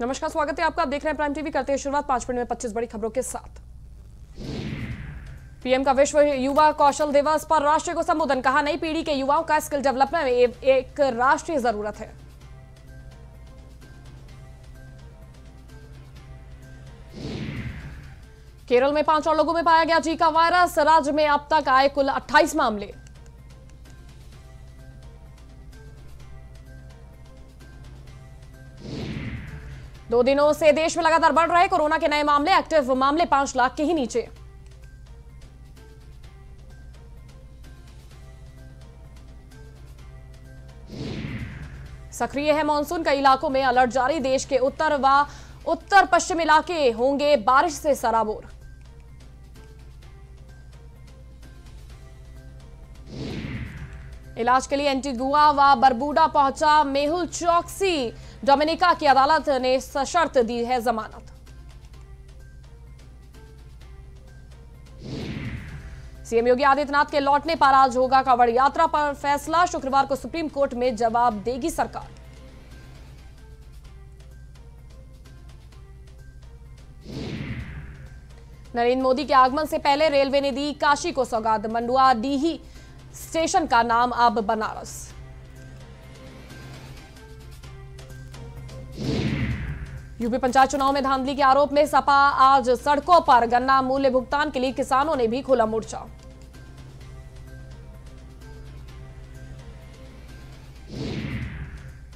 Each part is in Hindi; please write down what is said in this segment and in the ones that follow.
नमस्कार, स्वागत है आपका। आप देख रहे हैं प्राइम टीवी करते हैं शुरुआत पाँच मिनट में पच्चीस बड़ी खबरों के साथ। पीएम का विश्व युवा कौशल दिवस पर राष्ट्र को संबोधन। कहा, नई पीढ़ी के युवाओं का स्किल डेवलपमेंट में एक राष्ट्रीय ज़रूरत है। केरल में पाँच और लोगों में पाया गया जीका वायरस। राज्य में अब तक आए कुल 28 मामले। दो दिनों से देश में लगातार बढ़ रहे कोरोना के नए मामले, एक्टिव मामले पाँच लाख के ही नीचे। सक्रिय है मानसून। कई इलाकों में अलर्ट जारी, देश के उत्तर व उत्तर पश्चिम इलाके होंगे बारिश से सराबोर। इलाज के लिए एंटीगुआ व बरबूडा पहुँचा मेहुल चौकसी। डोमिनिका की अदालत ने सशर्त दी है जमानत। सीएम योगी आदित्यनाथ के लौटने पर आज होगा कांवड़ यात्रा पर फैसला। शुक्रवार को सुप्रीम कोर्ट में जवाब देगी सरकार। नरेंद्र मोदी के आगमन से पहले रेलवे ने दी काशी को सौगात। मंडुआ, डीही स्टेशन का नाम अब बनारस। यूपी पंचायत चुनाव में धांधली के आरोप में सपा आज सड़कों पर गन्ना मूल्य भुगतान के लिए किसानों ने भी खोला मोर्चा।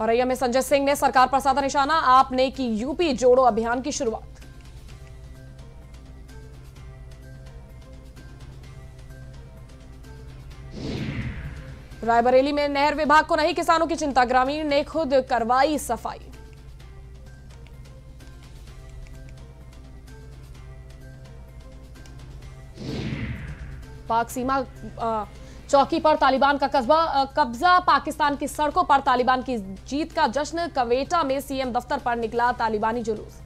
औरैया में संजय सिंह ने सरकार पर साधा निशाना, आपने की यूपी जोड़ो अभियान की शुरुआत। रायबरेली में नहर विभाग को नहीं, किसानों की चिंता। ग्रामीण ने खुद करवाई सफ़ाई। पाक सीमा चौकी पर तालिबान का कस्बा कब्जा। पाकिस्तान की सड़कों पर तालिबान की जीत का जश्न। कवेटा में सीएम दफ्तर पर निकला तालिबानी जुलूस।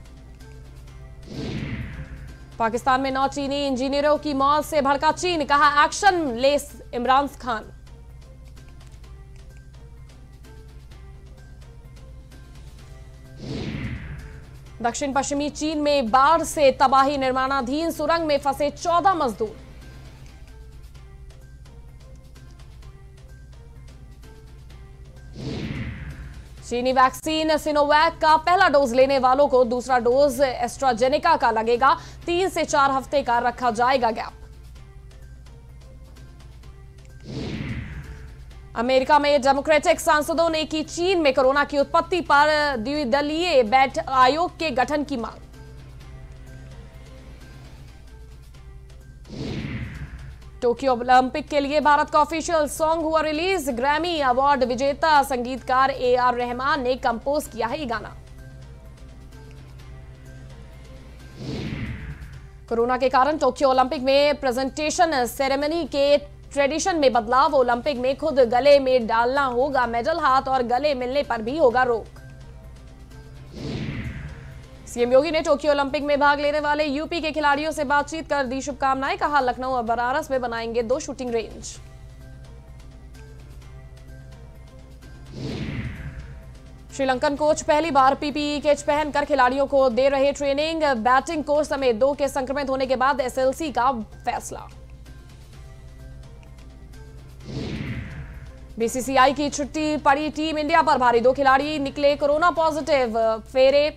पाकिस्तान में नौ चीनी इंजीनियरों की मौत से भड़का चीन, कहा एक्शन ले इमरान खान। दक्षिण पश्चिमी चीन में बाढ़ से तबाही निर्माणाधीन सुरंग में फंसे चौदह मजदूर। चीनी वैक्सीन सिनोवैक का पहला डोज लेने वालों को दूसरा डोज एस्ट्राजेनेका का लगेगा। तीन से चार हफ़्ते का रखा जाएगा गैप। अमेरिका में डेमोक्रेटिक सांसदों ने की चीन में कोरोना की उत्पत्ति पर द्विदलीय बैठ आयोग के गठन की मांग। टोक्यो ओलंपिक के लिए भारत का ऑफिशियल सॉन्ग हुआ रिलीज़। ग्रैमी अवार्ड विजेता संगीतकार ए आर रहमान ने कंपोज किया है ये गाना। कोरोना के कारण टोक्यो ओलंपिक में प्रेजेंटेशन सेरेमनी के ट्रेडिशन में बदलाव, ओलंपिक में खुद गले में डालना होगा मेडल हाथ और गले मिलने पर भी होगा रोक। सीएम योगी ने टोक्यो ओलंपिक में भाग लेने वाले यूपी के खिलाड़ियों से बातचीत कर दी शुभकामनाएँ, कहा लखनऊ और बनारस में बनाएँगे दो शूटिंग रेंज। श्रीलंकन कोच पहली बार पीपीई किट पहनकर खिलाड़ियों को दे रहे ट्रेनिंग, बैटिंग कोच समेत दो के संक्रमित होने के बाद एसएलसी का फैसला। बीसीसीआई की छुट्टी पड़ी। टीम इंडिया पर भारी दो खिलाड़ी निकले कोरोना पॉजिटिव फेरे।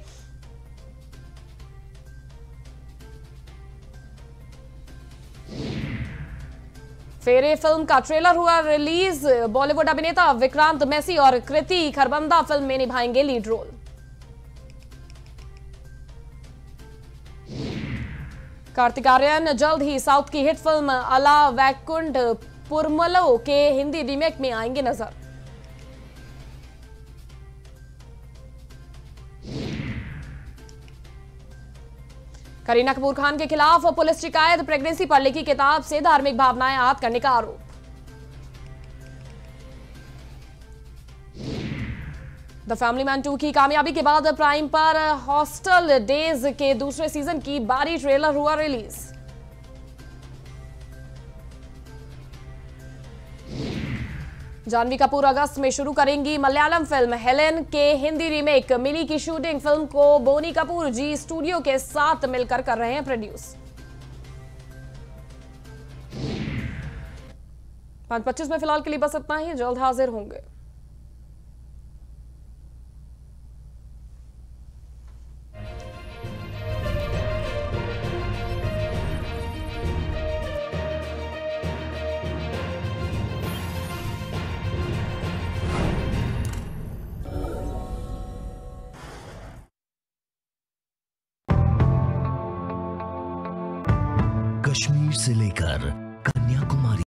फेरे फ़िल्म का ट्रेलर हुआ रिलीज़। बॉलीवुड अभिनेता विक्रांत मैसी और कृति खरबंदा फ़िल्म में निभाएँगे लीड रोल। कार्तिक आर्यन जल्द ही साउथ की हिट फ़िल्म अला वैकुंठ पुरमलो के हिंदी रीमेक में आएँगे नज़र। करीना कपूर खान के खिलाफ पुलिस शिकायत, प्रेगनेंसी पर लिखी किताब से धार्मिक भावनाएँ आहत करने का आरोप। द फैमिली मैन टू की कामयाबी के बाद प्राइम पर हॉस्टल डेज़ के दूसरे सीज़न की बारी ट्रेलर हुआ रिलीज़। जानवी कपूर अगस्त में शुरू करेंगी मलयालम फ़िल्म हेलेन के हिंदी रीमेक। मिली की शूटिंग फ़िल्म को बोनी कपूर जी स्टूडियो के साथ मिलकर कर रहे हैं प्रोड्यूस पाँच पच्चीस में फ़िलहाल के लिए बस इतना ही। जल्द हाजिर होंगे। कश्मीर से लेकर कन्याकुमारी